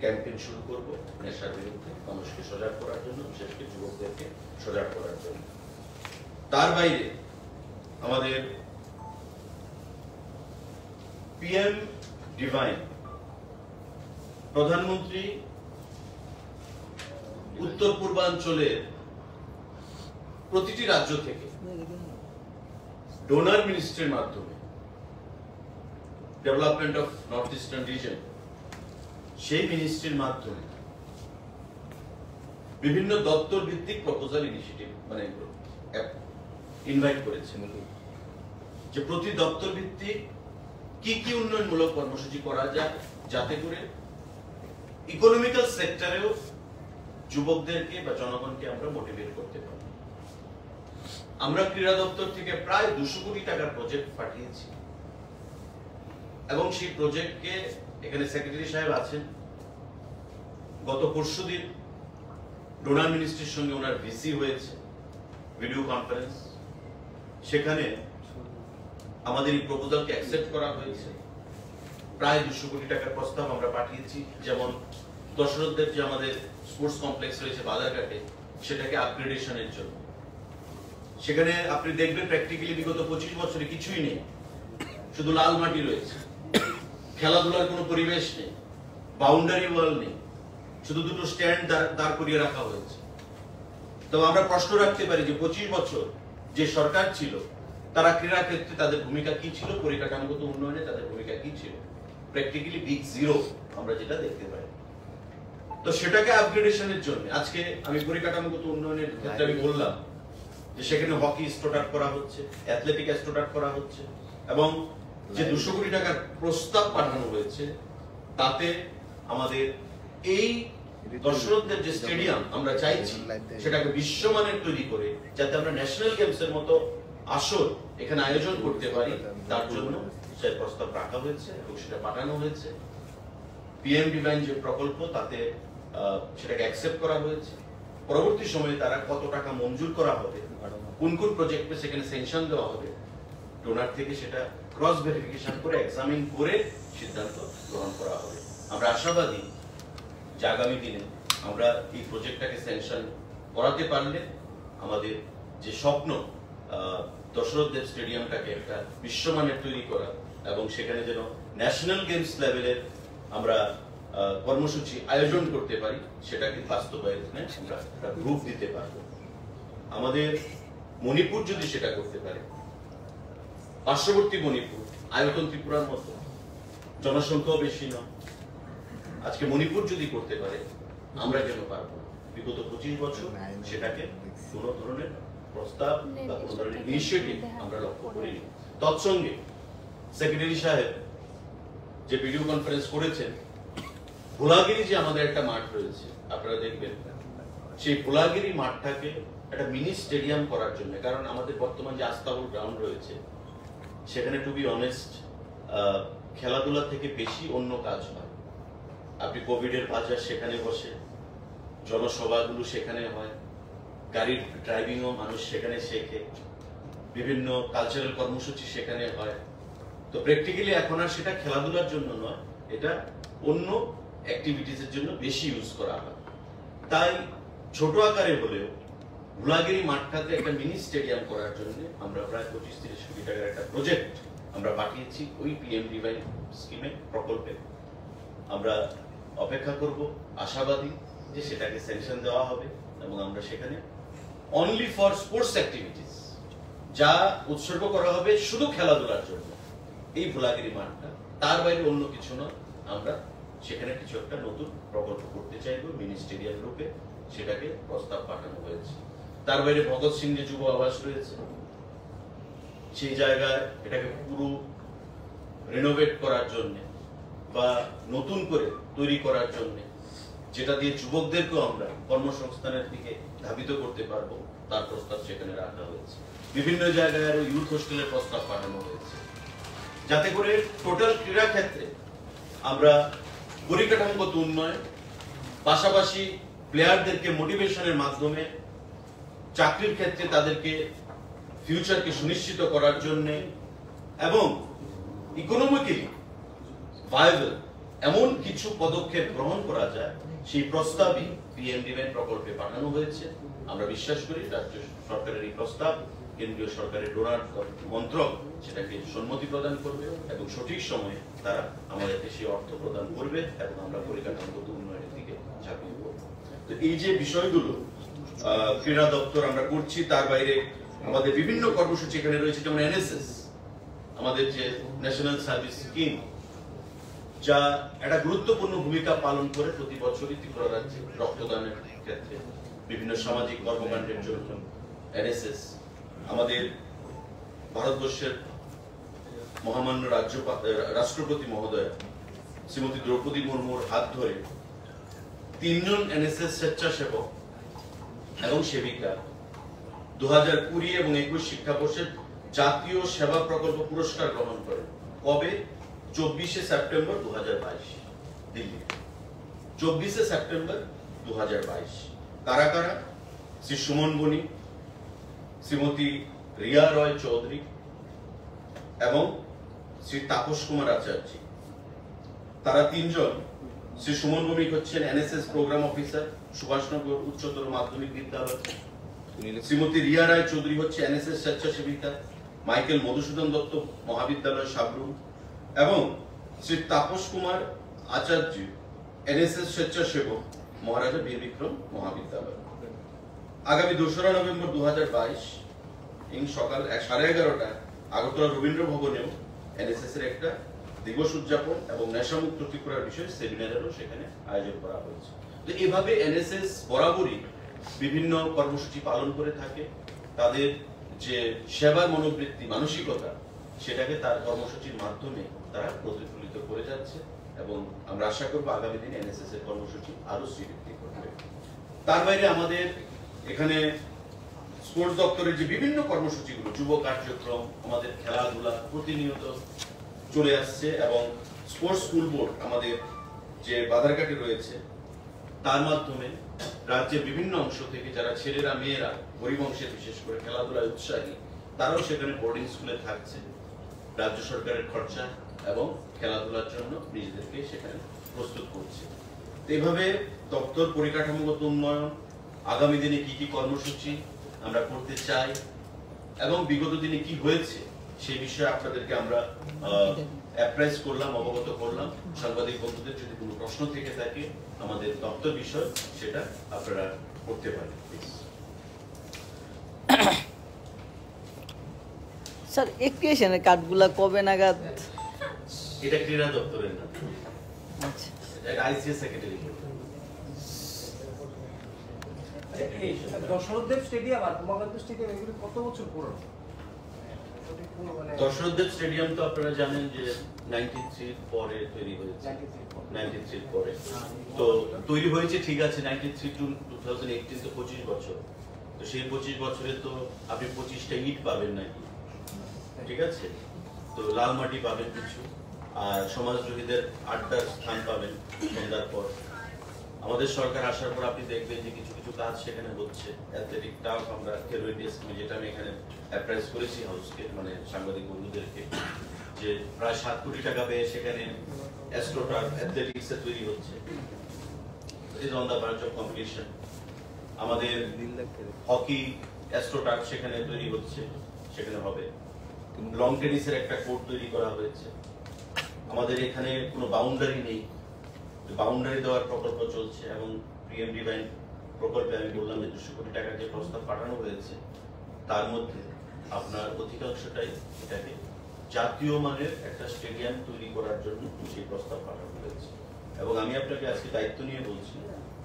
ক্যাম্পেইন শুরু করব নেশার বিরুদ্ধে মানুষকে সজাগ করার জন্য, বিশেষ করে যুবকদেরকে সজাগ করার জন্য। তার বাইরে আমাদের পিএম ডিভাইন প্রধানমন্ত্রী, উত্তর পূর্বাঞ্চলের প্রতিটি রাজ্য থেকে ডোনার মিনিস্ট্রির মাধ্যমে development of North Eastern region সেই মিনিস্ট্রির মাধ্যমে বিভিন্ন দপ্তর ভিত্তিক প্রপোজাল ইনিশিয়েটিভ মানে ইনভাইট করেছে। যে প্রতি দপ্তর ভিত্তিক কি কি উন্নয়নমূলক কর্মসূচি করা যায় যাতে করে ইকোনমিক্যাল সেক্টরেও যুবকদেরকে বা জনগণকে আমরা মোটিভেট করতে পারি? আমরা ক্রীড়া দপ্তর থেকে প্রায় দুশো কোটি টাকার প্রজেক্ট পাঠিয়েছি। এবং সেই প্রজেক্টকে এখানে সেক্রেটারি সাহেব আছেন। গত পরশুদিন ডোনার মিনিস্ট্রির সঙ্গে ওনার ভিসি হয়েছে ভিডিও কনফারেন্স সেখানে আমাদের এই প্রপোজালকে অ্যাকসেপ্ট করা হয়েছে। প্রায় দুশো কোটি টাকার প্রস্তাব আমরা পাঠিয়েছি। যেমন দশরথদের যে আমাদের স্পোর্টস কমপ্লেক্স রয়েছে বাজারঘাটে, সেটাকে আপগ্রেডেশনের জন্য। সেখানে আপনি দেখবেন প্র্যাকটিক্যালি বিগত পঁচিশ বছরে কিছুই নেই। শুধু লাল মাটি রয়েছে। খেলাধুলার কোনো পরিবেশ নেই। বাউন্ডারি ওয়াল নেই। শুধু দুটো স্ট্যান্ড দাঁড় করিয়ে রাখা হয়েছে। তবে আমরা প্রশ্ন রাখতে পারি যে পঁচিশ বছর যে সরকার ছিল তারা ক্রীড়া ক্ষেত্রে তাদের ভূমিকা কি ছিল? পরিকাঠামোগত উন্নয়নে তাদের ভূমিকা কি ছিল? প্র্যাকটিক্যালি বিগ জিরো আমরা যেটা দেখতে পাই। তো সেটাকে আপগ্রেডেশনের জন্য, আজকে আমি পরিকাঠামোগত উন্নয়নের ক্ষেত্রে আমি বললাম যে সেখানে হকি স্টোটার করা হচ্ছে, অ্যাথলেটিক স্টোটার করা হচ্ছে, এবং যে দুশো কোটি টাকার প্রস্তাব পাঠানো হয়েছে, তাতে আমাদের এই দর্শকদের যে স্টেডিয়াম আমরা চাইছি, সেটাকে বিশ্বমানের তৈরি করে, যাতে আমরা ন্যাশনাল গেমস এর মতো আসর এখানে আয়োজন করতে পারি। তার জন্য সেই প্রস্তাব রাখা হয়েছে এবং সেটা পাঠানো হয়েছে। পিএম ডিভাইন যে প্রকল্প তাতে সেটাকে অ্যাকসেপ্ট করা হয়েছে। পরবর্তী সময়ে তারা কত টাকা মঞ্জুর করা হবে কোন কোন প্রজেক্টে সেখানে সেনশন দেওয়া হবে ডোনার থেকে সেটা ক্রস ভেরিফিকেশন করে এক্সামিন করে সিদ্ধান্ত গ্রহণ করা হবে। আমরা আশাবাদী যে আগামী দিনে আমরা এই প্রজেক্টটাকে স্যাংশন করাতে পারলে আমাদের যে স্বপ্ন আহ, দশরথ দেব স্টেডিয়ামটাকে একটা বিশ্বমানের তৈরি করা এবং সেখানে যেন ন্যাশনাল গেমস লেভেলের আমরা কর্মসূচি আয়োজন করতে পারি, সেটাকে বাস্তবায়নে আমরা একটা গ্রুপ দিতে পারব। আমাদের মণিপুর যদি সেটা করতে পারে, পার্শ্ববর্তী মণিপুর, আয়তন ত্রিপুরার মতো, জনসংখ্যাও বেশি নয়, আজকে মণিপুর যদি করতে পারে, আমরা কেন পারব বিগত পঁচিশ বছর সেটাকে কোনো ধরনের প্রস্তাব বা কোন ইনিশিয়েটিভ আমরা লক্ষ্য করিনি। তৎসঙ্গে সেক্রেটারি সাহেব যে ভিডিও কনফারেন্স করেছেন ভোলাগিরি যে আমাদের একটা মাঠ রয়েছে আপনারা দেখবেন সেই ভোলাগিরি মাঠটাকে একটা মিনি স্টেডিয়াম করার জন্য কারণ আমাদের বর্তমান যে আস্তাবল গ্রাউন্ড রয়েছে সেখানে টু বি অনেস্ট খেলাধুলা থেকে বেশি অন্য কাজ হয়। আপনি কোভিডের বাজার সেখানে বসে জনসভাগুলো সেখানে হয় গাড়ির ড্রাইভিংও মানুষ সেখানে শেখে। বিভিন্ন কালচারাল কর্মসূচি সেখানে হয়। তো প্র্যাকটিক্যালি এখন আর সেটা খেলাধুলার জন্য নয়, এটা অন্য অ্যাক্টিভিটিসের জন্য বেশি ইউজ করা হয়। তাই ছোট আকারে হলেও ভুলাগিরি মাঠটাতে একটা মিনি স্টেডিয়াম করার জন্য আমরা প্রায় পঁচিশ তিরিশ কোটি টাকার একটা প্রজেক্ট আমরা পাঠিয়েছি ওই পিএম ডিভাই স্কিমে প্রকল্পে। আমরা অপেক্ষা করব, আশাবাদী যে সেটাকে স্যাংশন দেওয়া হবে এবং আমরা সেখানে অনলি ফর স্পোর্টস অ্যাক্টিভিটিস যা উৎসর্গ করা হবে শুধু খেলাধুলার জন্য। এই ভোলাগিরি মাঠটা, তার বাইরে অন্য কিছু নয় আমরা সেখানে কিছু একটা নতুন প্রকল্প করতে চাইব, মিনি স্টেডিয়াম রূপে সেটাকে প্রস্তাব পাঠানো হয়েছে। তার বাইরে ভগৎ সিং যে যুব আবাস রয়েছে, সেই জায়গায় এটাকে পুরো রেনোভেট করার জন্য বা নতুন করে তৈরি করার জন্য, যেটা দিয়ে যুবকদেরকেও আমরা কর্মসংস্থানের দিকে ধাবিত করতে পারব, তার প্রস্তাব সেখানে রাখা হয়েছে। বিভিন্ন জায়গায় আরও ইউথ হোস্টেলের প্রস্তাব পাঠানো হয়েছে। যাতে করে টোটাল ক্রীড়া ক্ষেত্রে আমরা পরিকাঠামোগত উন্নয়ন, পাশাপাশি প্লেয়ারদেরকে মোটিভেশনের মাধ্যমে চাকরির ক্ষেত্রে তাদেরকে ফিউচারকে সুনিশ্চিত করার জন্য এবং ইকোনমিক্যালি ভাইবল এমন কিছু পদক্ষেপ গ্রহণ করা যায়, সেই প্রস্তাবই পিএম ডিভেন প্রকল্পে পাঠানো হয়েছে। আমরা বিশ্বাস করি রাজ্য সরকারের এই প্রস্তাব, কেন্দ্রীয় সরকারের ডোনার মন্ত্রক সেটাকে সম্মতি প্রদান করবে এবং সঠিক সময়ে তারা আমাদেরকে সেই অর্থ প্রদান করবে এবং আমরা পরিকাঠামোগত উন্নয়নের দিকে ঝাঁপিয়ে পড়ব। তো এই যে বিষয়গুলো ক্রীড়া দপ্তর আমরা করছি, তার বাইরে আমাদের বিভিন্ন কর্মসূচি এখানে রয়েছে, যেমন এনএসএস আমাদের যে ন্যাশনাল সার্ভিস স্কিম যা একটা গুরুত্বপূর্ণ ভূমিকা পালন করে প্রতি বছরই ত্রিপুরা রাজ্যে রক্তদানের ক্ষেত্রে বিভিন্ন সামাজিক কর্মকাণ্ডের জন্য এনএসএস আমাদের ভারতবর্ষের মহামান্য রাজ্যপাল রাষ্ট্রপতি মহোদয় শ্রীমতী দ্রৌপদী মুর্মুর হাত ধরে তিনজন এনএসএস স্বেচ্ছাসেবক এবং সেবিকা দু হাজার কুড়ি এবং একুশ শিক্ষাবর্ষের জাতীয় সেবা প্রকল্প পুরস্কার গ্রহণ করে। কবে? চব্বিশে সেপ্টেম্বর দু হাজার বাইশ দিল্লি। চব্বিশে সেপ্টেম্বর দু হাজার বাইশ। কারা কারা? শ্রী সুমন বণিক শ্রীমতী রিয়া রয় চৌধুরী এবং শ্রী তাপস কুমার আচার্য। তারা তিনজন। শ্রী সুমন ভৌমিক হচ্ছেন এনএসএস প্রোগ্রাম অফিসার সুভাষনগর উচ্চতর মাধ্যমিক বিদ্যালয়। শ্রীমতী রিয়া রায় চৌধুরী হচ্ছে এনএসএস স্বেচ্ছাসেবিকা। মাইকেল মধুসূদন দত্ত মহাবিদ্যালয় সাবরুম। এবং শ্রী তাপস কুমার আচার্য, এনএসএস স্বেচ্ছাসেবক, মহারাজা বীর বিক্রম মহাবিদ্যালয়। আগামী দোসরা নভেম্বর দু হাজার বাইশ, ইং সকাল সাড়ে এগারোটায় আগরতলা রবীন্দ্র ভবনেও এনএসএস এর একটা দিবস উদযাপন এবং নেশামুক্ত ত্রিপুরার বিষয়ে সেমিনারেরও সেখানে আয়োজন করা হয়েছে। তো এভাবে এনএসএস বরাবরই বিভিন্ন কর্মসূচি পালন করে থাকে। তাদের যে সেবার মনোবৃত্তি, মানসিকতা, সেটাকে তার কর্মসূচির মাধ্যমে তারা প্রতিফলিত করে যাচ্ছে এবং আমরা আশা করব আগামী দিনে এনএসএস এর কর্মসূচি আরও শ্রীবৃদ্ধি করবে। তার বাইরে আমাদের এখানে স্পোর্টস দপ্তরের যে বিভিন্ন কর্মসূচিগুলো, যুব কার্যক্রম, আমাদের খেলাধুলা প্রতিনিয়ত চলে আসছে এবং স্পোর্টস স্কুল বোর্ড আমাদের যে বাধারঘাটে রয়েছে, তার মাধ্যমে রাজ্যের বিভিন্ন অংশ থেকে যারা ছেলেরা, মেয়েরা, গরিব অংশের বিশেষ করে খেলাধুলায় উৎসাহী, তারাও সেখানে বোর্ডিং স্কুলে থাকছে। রাজ্য সরকারের খরচা এবং খেলাধুলার জন্য নিজেদেরকে সেখানে প্রস্তুত করছে। তো এইভাবে দপ্তর পরিকাঠামোগত উন্নয়ন আগামী দিনে কি কি কর্মসূচি আমরা করতে চাই এবং বিগত দিনে কি হয়েছে সেই বিষয়ে আপনাদেরকে আমরা অ্যাপ্রাইজ করলাম অবগত করলাম। সাংবাদিক বন্ধুদের যদি কোনো প্রশ্ন থেকে থাকে আমাদের দপ্তর বিষয় সেটা আপনারা করতে পারেন প্লিজ স্যার এক্রিয়েশনের কার্ডগুলা কবে নাগাদ? এটা ক্রীড়া দপ্তরের না আচ্ছা। আইসিএস সেক্রেটারি দশরথদেব স্টেডিয়াম আর উমাকান্ত স্টেডিয়াম এগুলো কত বছর পুরনো? দশরথদেব স্টেডিয়াম তো আপনারা জানেন যে নাইনটি থ্রির পরে তৈরি হয়েছে। নাইনটি থ্রির পরে। তো তৈরি হয়েছে ঠিক আছে ninety three to two thousand eighteen তো পঁচিশ বছর। তো সেই পঁচিশ বছরে তো আপনি পঁচিশটা ইট পাবেন নাকি? ঠিক আছে? তো লাল মাটি পাবেন কিছু। আর সমাজদ্রোহীদের আড্ডার স্থান পাবেন সন্ধ্যার পর। আমাদের সরকার আসার পর আপনি দেখবেন যে কিছু কিছু কাজ সেখানে হচ্ছে। অ্যাথলেটিক টার্ফ আমরা যেটা আমি এখানে অ্যাপ্রাইজ করেছি হাউসকে মানে সাংবাদিক বন্ধুদেরকে, যে প্রায় সাত কোটি টাকা পেয়ে সেখানে অ্যাস্ট্রো টার্ফ অ্যাথলেটিক্স তৈরি হচ্ছে। Is on the branch of competition আমাদের হকি অ্যাস্ট্রো টার্ফ সেখানে তৈরি হচ্ছে, সেখানে হবে। লং টেনিসের একটা কোর্ট তৈরি করা হয়েছে। আমাদের এখানে কোনো বাউন্ডারি নেই। বাউন্ডারি দেওয়ার প্রকল্প চলছে এবং পিএম ডিভাইন প্রকল্পে আমি বললাম যে দুশো কোটি টাকার যে প্রস্তাব পাঠানো হয়েছে, তার মধ্যে আপনার অধিকাংশটাই এটাকে জাতীয় মানের একটা স্টেডিয়াম তৈরি করার জন্য সেই প্রস্তাব পাঠানো হয়েছে। এবং আমি আপনাকে আজকে দায়িত্ব নিয়ে বলছি,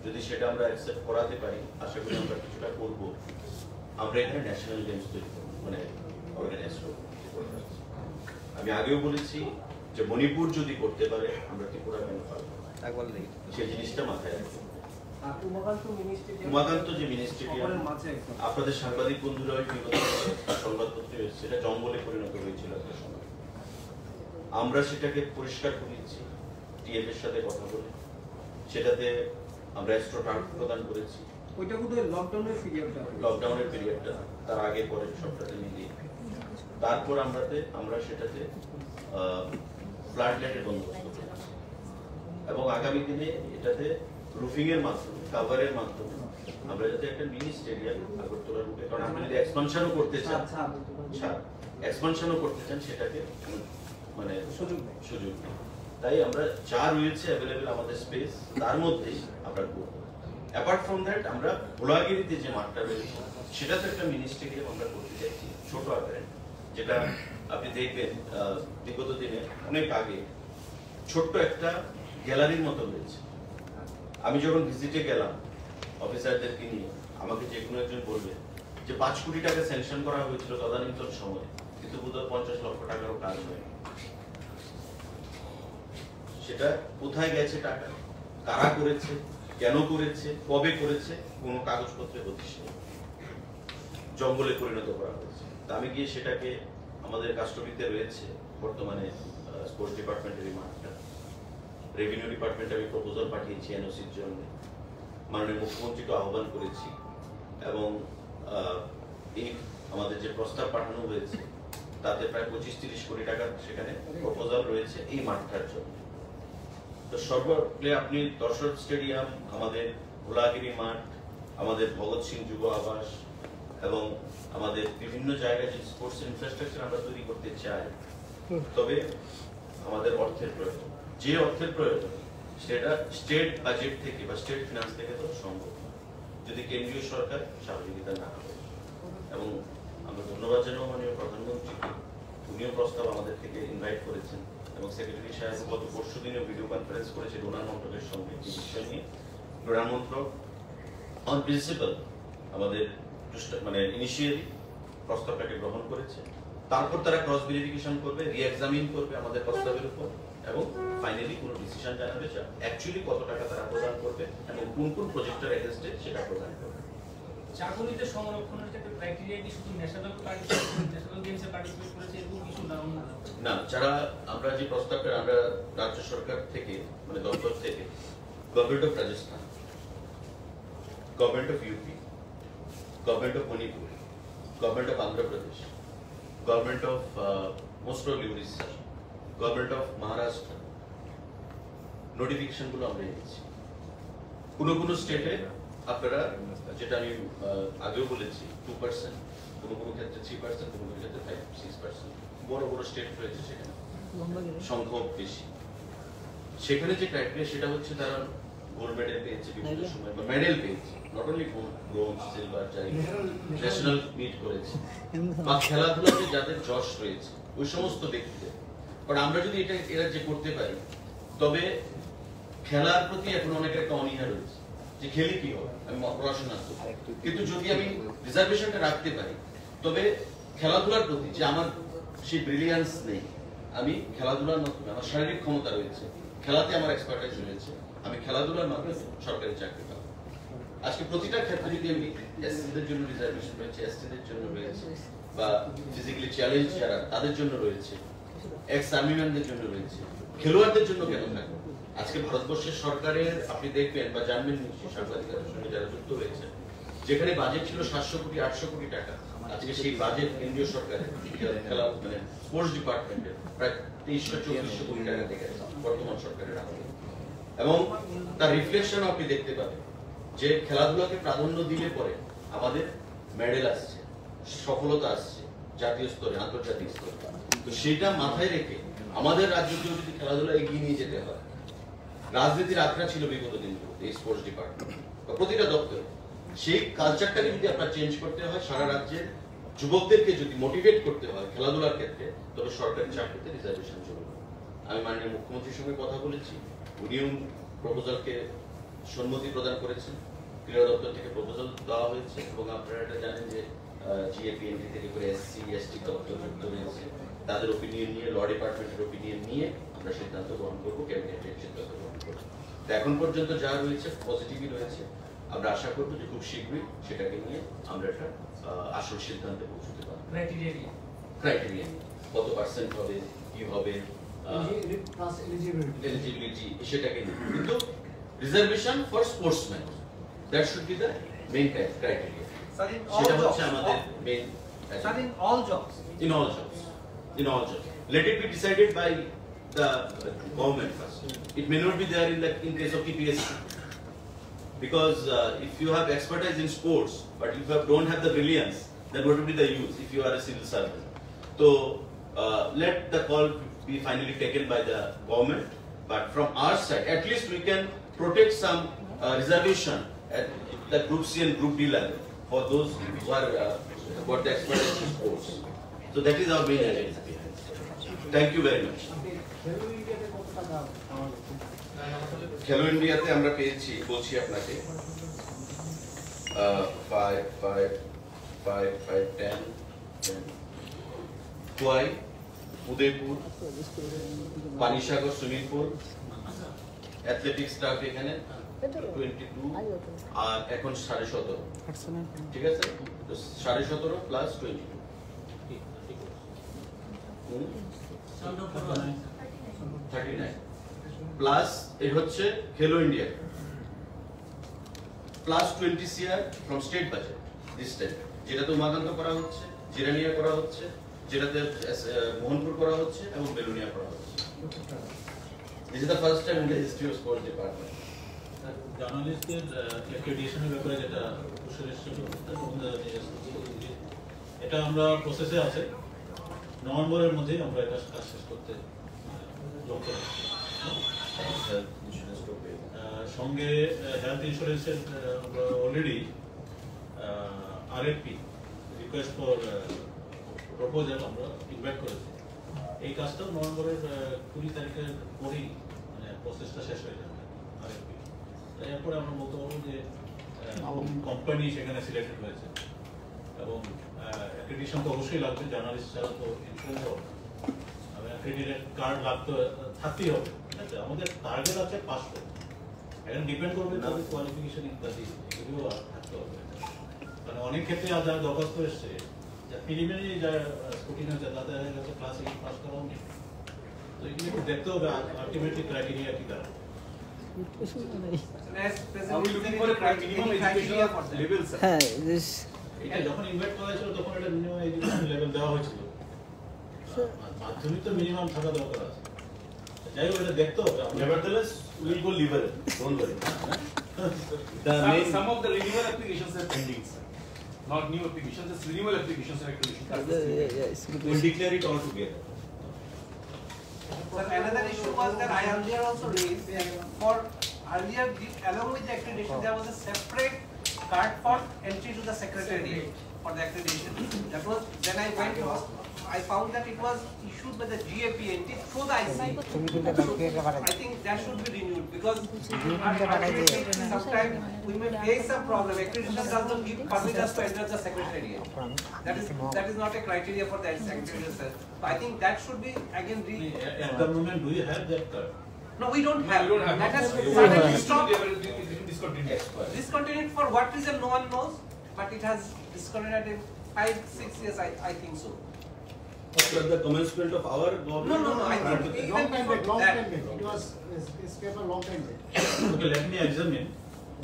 যদি সেটা আমরা অ্যাকসেপ্ট করাতে পারি, আশা করি আমরা কিছুটা করব। আমরা এখানে ন্যাশনাল গেমস তৈরি করব মানে অর্গানাইজ করব। আমি আগেও বলেছি যে মণিপুর যদি করতে পারে আমরা ত্রিপুরা কেন পারব সেই জিনিসটা মাথায় রাখব উমাকান্ত যে আপনাদের সাংবাদিক বন্ধুরা ওই বিগত সংবাদপত্রে সেটা জঙ্গলে পরিণত হয়েছিল একটা সময়। আমরা সেটাকে পরিষ্কার করিয়েছি টিএফ এর সাথে কথা বলে। সেটাতে আমরা এক্সট্রা টার্ম প্রদান করেছি। ওইটা বোধহয় লকডাউনের পিরিয়ডটা লকডাউনের পিরিয়ডটা তার আগে পরে সবটাতে মিলিয়ে। তারপর আমরাতে আমরা সেটাতে ফ্লাড লাইটের বন্দোবস্ত এবং আগামী দিনে এটাতে রুফিং এর মাধ্যমে কাভারের মাধ্যমে আমরা যাতে একটা মিনি স্টেডিয়াম আগরতলা রূপে কারণ আপনি যদি এক্সপানশনও করতে চান ছাদ, ছাদ। এক্সপানশনও করতে চান সেটাকে মানে সুযোগ সুযোগ নেই। তাই আমরা যা রয়েছে অ্যাভেলেবেল আমাদের স্পেস তার মধ্যেই আমরা করব। অ্যাপার্ট ফ্রম দ্যাট আমরা ভোলাগিরিতে যে মাঠটা রয়েছে সেটা তো একটা মিনি স্টেডিয়াম আমরা করতে চাইছি ছোট আকারে যেটা আপনি দেখবেন বিগত দিনে অনেক আগে ছোট্ট একটা গ্যালারির মতো রয়েছে আমি যখন ভিজিটে গেলাম অফিসারদেরকে নিয়ে, আমাকে যে কোনো একজন বলবে যে পাঁচ কোটি টাকা স্যাংশন করা হয়েছিল তদানীন্তন সময়ে, কিন্তু বোধহয় পঞ্চাশ লক্ষ টাকারও কাজ হয় সেটা কোথায় গেছে টাকা? কারা করেছে? কেন করেছে? কবে করেছে? কোনো কাগজপত্রে নেই। জঙ্গলে পরিণত করা হয়েছে। আমি গিয়ে সেটাকে আমাদের কাস্টডিতে রয়েছে বর্তমানে স্পোর্টস ডিপার্টমেন্টের এই রেভিনিউ ডিপার্টমেন্টে আমি প্রপোজাল পাঠিয়েছি এনওসির জন্য। মাননীয় মুখ্যমন্ত্রীকে আহ্বান করেছি এবং এই আমাদের যে প্রস্তাব পাঠানো হয়েছে, তাতে প্রায় পঁচিশ তিরিশ কোটি টাকার সেখানে প্রপোজাল রয়েছে এই মাঠটার জন্য। তো সর্বপ্লে আপনি দর্শক স্টেডিয়াম, আমাদের ভোলাগিরি মাঠ, আমাদের ভগৎ সিং যুব আবাস এবং আমাদের বিভিন্ন জায়গায় যে স্পোর্টস ইনফ্রাস্ট্রাকচার আমরা তৈরি করতে চাই তবে আমাদের অর্থের প্রয়োজন। যে অর্থের প্রয়োজন সেটা স্টেট বাজেট থেকে বা স্টেট ফিনান্স থেকে তো সম্ভব যদি কেন্দ্রীয় সরকার সহযোগিতা না করে। এবং আমরা ধন্যবাদ জানাব মাননীয় প্রধানমন্ত্রীকে। উনিও প্রস্তাব আমাদের থেকে ইনভাইট করেছেন এবং সেক্রেটারি সাহেব গত পরশু দিনে ভিডিও কনফারেন্স করেছে ডোনার মন্ত্রকের সঙ্গে। এই বিষয় নিয়ে। ডোনার মন্ত্রক অন প্রিন্সিপাল আমাদের মানে ইনিশিয়ালি প্রস্তাবটাকে গ্রহণ করেছে। তারপর তারা ক্রস ভেরিফিকেশন করবে রি এক্সামিন করবে আমাদের প্রস্তাবের উপর এবং ফাইনালি কোনো ডিসিশন জানাবে যে অ্যাকচুয়ালি কত টাকা তারা প্রদান করবে এবং কোন কোন প্রজেক্টের এগেনস্টে সেটা প্রদান করবে। চাকুরিতে সংরক্ষণের ক্ষেত্রে ক্রাইটেরিয়া কি? শুধু ন্যাশনাল পার্টিসিপেট ন্যাশনাল গেমসে পার্টিসিপেট করেছে এরকম কিছু না? না। যারা আমরা যে প্রস্তাবটা আমরা রাজ্য সরকার থেকে মানে দপ্তর থেকে government of Rajasthan government of UP government of Manipur government of Andhra Pradesh government of most probably Orissa government of Maharashtra নোটিফিকেশনগুলো আমরা এনেছি। কোনো কোনো স্টেটে আপনারা যেটা আমি আগেও বলেছি টু পার্সেন্ট কোনো কোনো ক্ষেত্রে থ্রি পার্সেন্ট কোনো কোনো ক্ষেত্রে ফাইভ সিক্স পার্সেন্ট বড় বড় স্টেট রয়েছে সেখানে। সংখ্যা বেশি। সেখানে যে ক্রাইটেরিয়া সেটা হচ্ছে তারা গোল্ড মেডেল পেয়েছে বিভিন্ন সময় বা মেডেল পেয়েছে। Not only gold bronze silver যাই ন্যাশনাল মিট করেছে। বা খেলাধুলাতে যাদের যশ রয়েছে ওই সমস্ত ব্যক্তিদের। কারণ আমরা যদি এটা এরা যে করতে পারি তবে খেলার প্রতি এখন অনেকের একটা অনীহা রয়েছে যে খেলি কি হবে? আমি পড়াশোনা কিন্তু যদি আমি রিজার্ভেশনটা রাখতে পারি তবে খেলাধুলার প্রতি যে আমার সেই ব্রিলিয়ান্স নেই আমি খেলাধুলার আমার শারীরিক ক্ষমতা রয়েছে খেলাতে আমার এক্সপার্টাইজ রয়েছে আমি খেলাধুলার মাধ্যমে সরকারি চাকরি পাবো। আজকে প্রতিটা ক্ষেত্রে যদি আমি এসসিদের জন্য রিজার্ভেশন রয়েছে এসটিদের জন্য রয়েছে, বা ফিজিক্যালি চ্যালেঞ্জ যারা, তাদের জন্য রয়েছে এক্স আর্মিম্যানদের জন্য রয়েছে, খেলোয়াড়দের জন্য কেন থাকবে আজকে ভারতবর্ষের সরকারের, আপনি দেখবেন বা জানবেন নিশ্চয়ই সাংবাদিকতার সঙ্গে যারা যুক্ত হয়েছে যেখানে বাজেট ছিল সাতশো কোটি, আটশো কোটি টাকা। আজকে সেই বাজেট কেন্দ্রীয় সরকারের, খেলা মানে স্পোর্টস ডিপার্টমেন্টের প্রায় তেইশশো, চব্বিশশো কোটি টাকা থেকে বর্তমান সরকারের আমলে এবং তার রিফ্লেকশন আপনি দেখতে পাবেন যে খেলাধুলাকে প্রাধান্য দিলে পরে আমাদের মেডেল আসছে, সফলতা আসছে জাতীয় স্তরে, আন্তর্জাতিক স্তরে। তো সেটা মাথায় রেখে আমাদের রাজ্যকেও যদি খেলাধুলা এগিয়ে নিয়ে যেতে হয়, রাজনীতির আখড়া ছিল বিগত দিনগুলোতে স্পোর্টস ডিপার্টমেন্ট বা প্রতিটা দপ্তরে, সেই কালচারটাকে যদি আপনার চেঞ্জ করতে হয়, সারা রাজ্যের যুবকদেরকে যদি মোটিভেট করতে হয় খেলাধুলার ক্ষেত্রে, তবে সরকারি চাকরিতে রিজার্ভেশন চলবে আমি মাননীয় মুখ্যমন্ত্রীর সঙ্গে কথা বলেছি উনিও প্রপোজালকে সম্মতি প্রদান করেছেন। ক্রীড়া দপ্তর থেকে প্রপোজাল দেওয়া হয়েছে এবং আপনারা এটা জানেন যে জিএপিএনটি থেকে করে এসসি এসটি দপ্তর যুক্ত হয়েছে। তাদের ওপিনিয়ন নিয়ে ল ডিপার্টমেন্টের ওপিনিয়ন নিয়ে আমরা সিদ্ধান্ত গ্রহণ করব ক্যাবিনেটের সিদ্ধান্ত গ্রহণ করব। তো এখন পর্যন্ত যা রয়েছে পজিটিভই রয়েছে। আমরা আশা করব যে খুব শীঘ্রই সেটাকে নিয়ে আমরা একটা আসল সিদ্ধান্তে পৌঁছতে পারব। ক্রাইটেরিয়া ক্রাইটেরিয়া কত পার্সেন্ট হবে কি হবে? আহ, প্লাস এলিজিবিলিটি এলিজিবিলিটি সেটাকে নিয়ে কিন্তু reservation for sportsman that should be the main criteria Sir, in all সেটা jobs, হচ্ছে আমাদের main Sir, in all jobs. in all jobs in all jobs let it be decided by the government first it may not be there in the in case of TPSC because uh, if you have expertise in sports but if you have, don't have the brilliance then what will be the use if you are a civil servant so uh, let the call be finally taken by the government but from our side at least we can protect some uh, reservation at the group C and group D level for those who are uh, got the expertise in sports so that is our main agenda behind thank you very much আপনি খেলো ইন্ডিয়াতে কত টাকা পাওয়া গেছে? খেলো ইন্ডিয়াতে আমরা পেয়েছি বলছি আপনাকে five five five five ten টুয়াই Udaipur, Panisagar swimming pool athletic staff এখানে টোয়েন্টি টু আর এখন সাড়ে সতেরো। ঠিক আছে? তো সাড়ে সতেরো plus twenty two thirty nine plus এই হচ্ছে Khelo India. Plus twenty CR from state budget this time যেটাতে উমাকান্ত করা হচ্ছে, জিরানিয়া করা হচ্ছে। যেটাতে মোহনপুর করা হচ্ছে এবং বেলুনিয়া করা হচ্ছে। This is the first time in the history of sports department জার্নালিস্টদের অ্যাক্রেডিটেশনের ব্যাপারে যেটা এটা আমরা প্রসেসে আছে। নভেম্বরের মধ্যেই আমরা এটা কাজ শেষ করতে লক্ষ্য সঙ্গে হেলথ ইন্স্যুরেন্সের আমরা already RFP request for proposal আমরা ইনভাইট করেছি এই কাজটাও নভেম্বরের কুড়ি তারিখের পরেই মানে প্রসেসটা শেষ হয়ে যাবে আরএফপি এরপরে আমরা বলতে পারব যে কোম্পানি সেখানে সিলেক্টেড হয়েছে। এবং অ্যাক্রেডিটেশন তো অবশ্যই লাগবে জার্নালিস্ট ছাড়া তো ইনফ্লুয়েন্স হবে অ্যাক্রেডিটেড কার্ড লাগতে থাকতেই হবে ঠিক আছে? আমাদের টার্গেট আছে পাঁচশো। এখন ডিপেন্ড করবে তাদের কোয়ালিফিকেশন ইত্যাদি এগুলো থাকতে হবে মানে অনেক ক্ষেত্রে আর যারা দরখাস্ত এসছে প্রিলিমিনারি যা স্কুটিং হয়েছে তাদের কাছে ক্লাস এইট পাস করাও নেই তো এগুলো একটু দেখতে হবে আলটিমেটলি ক্রাইটেরিয়া কি দাঁড়াবে As Are we looking for a cri- minimum educational level, sir? হ্যাঁ this- এটা যখন ইনভাইট করা হয়েছিল তখন এটা মিনিমাম এডুকেশন লেভেল দেওয়া হয়েছিল আর মাধ্যমিক তো মিনিমাম থাকা দরকার আছে যাই হোক এটা দেখতে হবে আমরা- Nevertheless, we'll go liberal. Don't worry. The Some, main some of the renewal applications are pending, sir. Not new applications, just renewal applications are accreditation. That's the yeah, yeah, we'll declare it all together. But another issue was that I earlier also raised, for earlier, along with the accreditation, there was a separate card for entry to the secretariat for the accreditation. That was, when I went, to- I found that it was issued by the GAPNT through the IC. I think that should be renewed because ultimately sometimes we may face some problem. Accreditation does not give permit us to enter the secretariat. That is, that is not a criteria for the secretariat. sir. So I think that should be again re, At the moment, do you have that card? no, we don't No, have. we don't have. That has You suddenly stopped. They were- they- they discontinued. Discontinued for what reason, no one knows, but it has discontinued in five, six years, I, I think so After the commencement of our government. No, no, no, I or- think even Long time back, before long that. time back. It was, this, this paper long time back. Okay, let me examine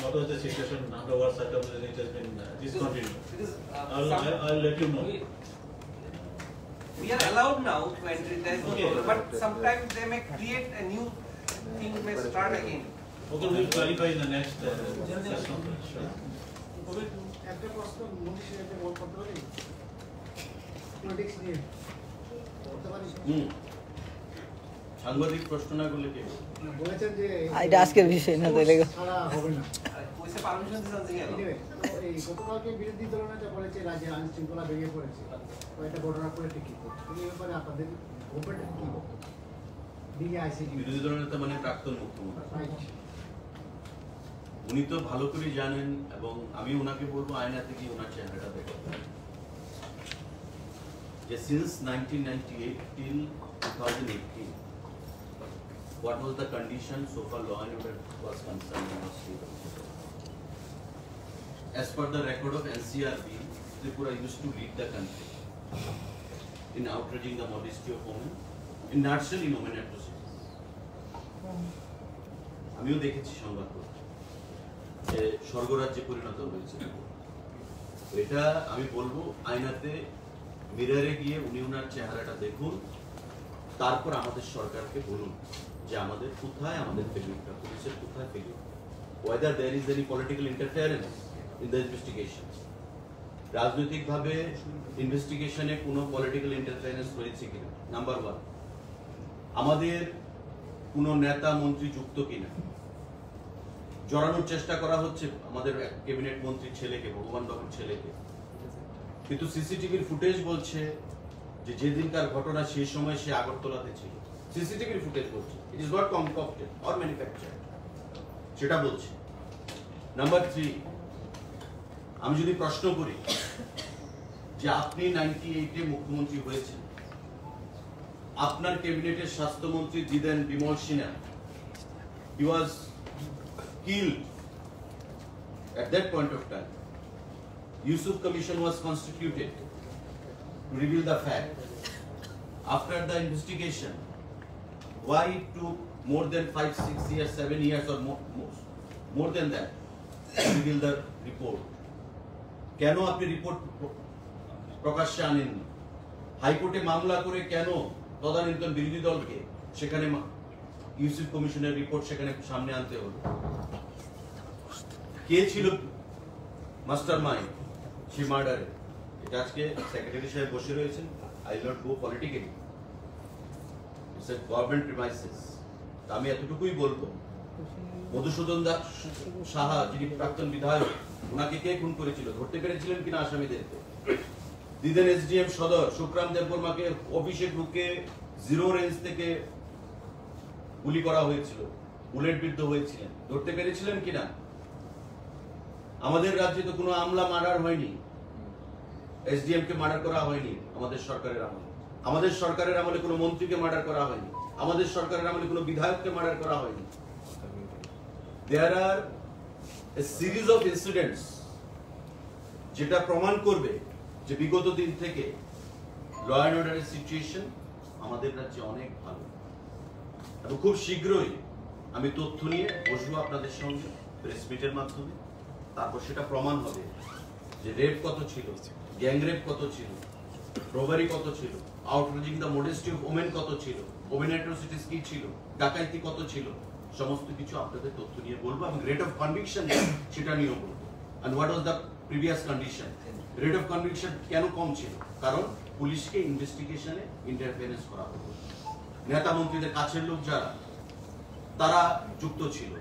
what was the situation under what circumstances it has been uh, discontinued. Because, uh, I'll, some- I'll I'll let you know. we are allowed now to enter, there is no Okay. problem, but sometimes they may create a new thing, may start again. Okay, we'll clarify in the next uh, press conference. Sure. একটা প্রশ্ন মনীষ একটা বল করতে পারি politics নিয়ে করতে পারি হুম। সাংবাদিক প্রশ্ন না করলে কে? বলেছেন যে এটা আজকের বিষয় না, তাহলে। হবে না। ওইসে পারমিশন দিতে চাচ্ছি কেন? এই গতকালকে বিরোধী দলনেতা বলেছে রাজ্যের আইন শৃঙ্খলা ভেঙে পড়েছে। কয়েকটা ঘটনা করে ঠিক এই ব্যাপারে আপনাদের গভর্নমেন্টের কি বক্তব্য? বিরোধী দলের মানে প্রাক্তন মুখ্যমন্ত্রী। উনি তো ভালো করে জানেন এবং আমি ওনাকে বলব আয়নাতে গিয়ে ওনার চেহারাটা দেখো। Since 1998 till 2018 what was the condition so far law and order was concerned in state as per the record of NCRB Tripura used to lead the country in outraging the modesty of women in nutshell in women atrocities আমিও দেখেছি সংবাদপত্র যে স্বর্গরাজ্যে পরিণত হয়েছে এটা আমি বলব আয়নাতে মিরারে গিয়ে উনি ওনার চেহারাটা দেখুন, তারপর আমাদের সরকারকে বলুন যে আমাদের কোথায় আমাদের ফেলিউরটা পুলিশের কোথায় failure whether there is any political interference in the investigation রাজনৈতিকভাবে ইনভেস্টিগেশনে কোনো পলিটিক্যাল ইন্টারফেয়ারেন্স হয়েছে কিনা? নাম্বার ওয়ান আমাদের কোনো নেতা, মন্ত্রী যুক্ত কিনা? জড়ানোর চেষ্টা করা হচ্ছে আমাদের ক্যাবিনেট মন্ত্রীর ছেলেকে, ভগবান বাবুর ছেলেকে। কিন্তু সিসিটিভির ফুটেজ বলছে যে যেদিনকার ঘটনা সেই সময় সে আগরতলাতে ছিল। সিসিটিভির ফুটেজ বলছে। It is not concocted or manufacture সেটা বলছে। নাম্বার থ্রি আমি যদি প্রশ্ন করি যে আপনি নাইনটি এইটে মুখ্যমন্ত্রী হয়েছেন। আপনার ক্যাবিনেটের স্বাস্থ্যমন্ত্রী জিদেন Bimal Sinha. He was killed at that point of time. Yusuf Commission was constituted to reveal the fact. After the investigation, why it took more than five, six years, seven years or more, more, more than that to reveal the report? কেন আপনি report প্রকাশ্যে আনেননি হাইকোর্টে মামলা করে কেন তদানীন্তন বিরোধী দলকে সেখানে ইউসিফ কমিশনের রিপোর্ট সেখানে সামনে আনতে হলো কে ছিল মাস্টার মাইন্ড মার্ডারে এটা আজকে সেক্রেটারি সাহেব বসে রয়েছেন। I not go politically it's a government premises আমি এতটুকুই বলব। মধুসূদন দাস সাহা, যিনি প্রাক্তন বিধায়ক ওনাকে কে খুন করেছিল? ধরতে পেরেছিলেন কিনা আসামিদেরকে? দিদেন এসডিএম সদর সুক্রাম দেববর্মাকে অফিসে ঢুকে জিরো রেঞ্জ থেকে গুলি করা হয়েছিল। বুলেট বিদ্ধ হয়েছিলেন। ধরতে পেরেছিলেন কিনা? আমাদের রাজ্যে তো কোনো আমলা মার্ডার হয়নি। এসডিএম কে মার্ডার করা হয়নি আমাদের সরকারের আমলে। আমাদের সরকারের আমলে কোনো মন্ত্রীকে মার্ডার করা হয়নি। আমাদের সরকারের আমলে কোনো বিধায়ককে মার্ডার করা হয়নি। There are a series of incidents যেটা প্রমাণ করবে যে বিগত দিন থেকে ল অ্যান্ড অর্ডারের সিচুয়েশন আমাদের রাজ্যে অনেক ভালো। এবং খুব শীঘ্রই আমি তথ্য নিয়ে বসবো আপনাদের সঙ্গে প্রেস মিটের মাধ্যমে। তারপর সেটা প্রমাণ হবে যে রেপ কত ছিল গ্যাং রেপ কত ছিল রোবারি কত ছিল outreaching the modesty of women কত ছিল ওমেন অ্যাট্রোসিটিস কি ছিল, ডাকাইতি কত ছিল, সমস্ত কিছু আপনাদের তথ্য নিয়ে বলব এবং রেট অফ কনভিকশন সেটা নিয়েও বলব। And what was the previous condition rate of conviction কেন কম ছিল? কারণ পুলিশকে ইনভেস্টিগেশনে ইন্টারফারেন্স করা হতো নেতা মন্ত্রীদের কাছের লোক যারা, তারা যুক্ত ছিল।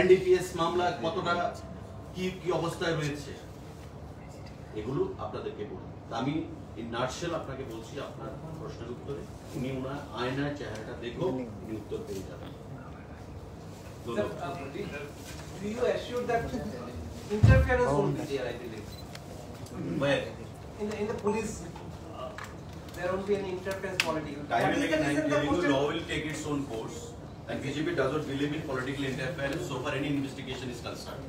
এনডিপিএস মামলা কতটা কি কি অবস্থায় রয়েছে এগুলো আপনাদেরকে বলবো তা আমি এই নার্সেল আপনাকে বলছি আপনার প্রশ্নের উত্তরে উনি ওনার আয়নার চেহারাটা দেখো উনি উত্তর পেয়ে যাবেন Sir, ধন্যবাদ uh, do do you assure that interference won't be there, I believe? Where? In the, in the police, uh, there won't be any interference political. Time That and is the again, I'm reason the telling you, question- law will take its own course, and BJP does not believe in political interference so far any investigation is concerned.